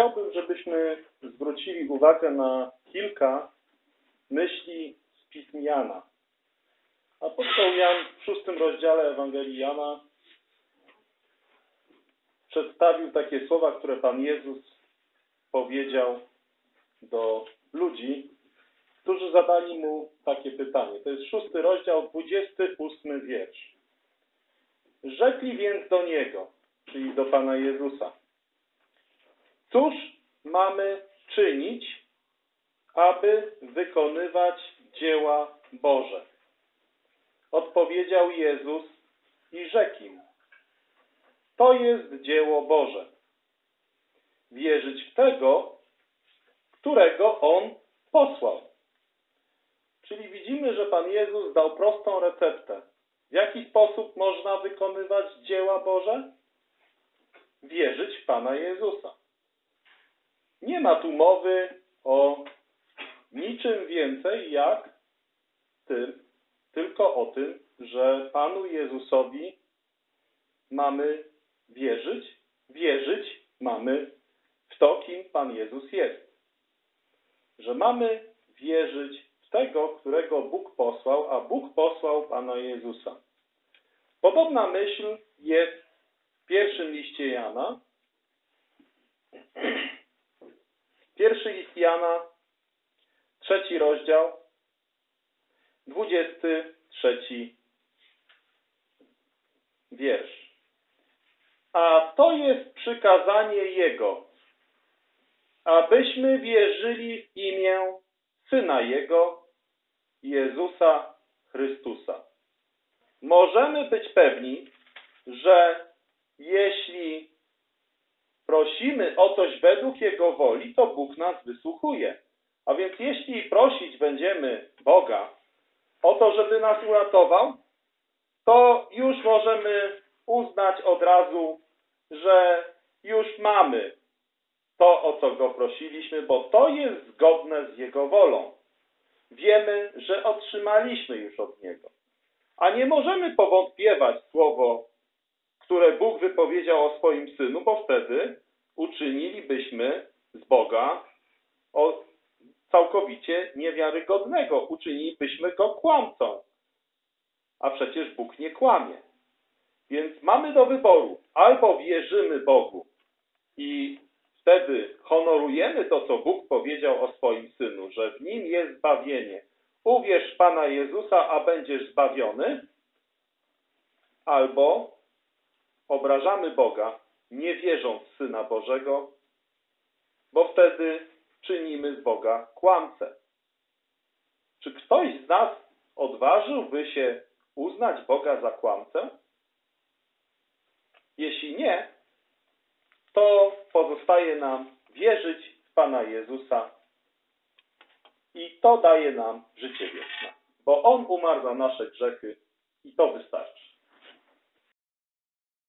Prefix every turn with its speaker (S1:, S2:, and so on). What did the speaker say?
S1: chciałbym, żebyśmy zwrócili uwagę na kilka myśli z pism Jana. Apostoł Jan w szóstym rozdziale Ewangelii Jana przedstawił takie słowa, które Pan Jezus powiedział do ludzi, którzy zadali mu takie pytanie. To jest szósty rozdział, dwudziesty ósmy wiersz. Rzekli więc do Niego, czyli do Pana Jezusa. Cóż mamy czynić, aby wykonywać dzieła Boże? Odpowiedział Jezus i rzekł im. To jest dzieło Boże. Wierzyć w tego, którego On posłał. Czyli widzimy, że Pan Jezus dał prostą receptę. W jaki sposób można wykonywać dzieła Boże? Wierzyć w Pana Jezusa. Nie ma tu mowy o niczym więcej jak tym, tylko o tym, że Panu Jezusowi mamy wierzyć, wierzyć mamy w to, kim Pan Jezus jest. Że mamy wierzyć w tego, którego Bóg posłał, a Bóg posłał Pana Jezusa. Podobna myśl jest w pierwszym liście Jana. Pierwszy list Jana, trzeci rozdział, dwudziesty trzeci wiersz. A to jest przykazanie Jego, abyśmy wierzyli w imię Syna Jego, Jezusa Chrystusa. Możemy być pewni, że prosimy o coś według Jego woli, to Bóg nas wysłuchuje. A więc jeśli prosić będziemy Boga o to, żeby nas uratował, to już możemy uznać od razu, że już mamy to, o co Go prosiliśmy, bo to jest zgodne z Jego wolą. Wiemy, że otrzymaliśmy już od Niego. A nie możemy powątpiewać słowo, które Bóg wypowiedział o swoim Synu, bo wtedy uczynilibyśmy z Boga o całkowicie niewiarygodnego. Uczynilibyśmy Go kłamcą. A przecież Bóg nie kłamie. Więc mamy do wyboru. Albo wierzymy Bogu i wtedy honorujemy to, co Bóg powiedział o swoim Synu, że w Nim jest zbawienie. Uwierz Pana Jezusa, a będziesz zbawiony. Albo obrażamy Boga, nie wierząc w Syna Bożego, bo wtedy czynimy z Boga kłamcę. Czy ktoś z nas odważyłby się uznać Boga za kłamcę? Jeśli nie, to pozostaje nam wierzyć w Pana Jezusa i to daje nam życie wieczne, bo On umarł za nasze grzechy i to wystarczy.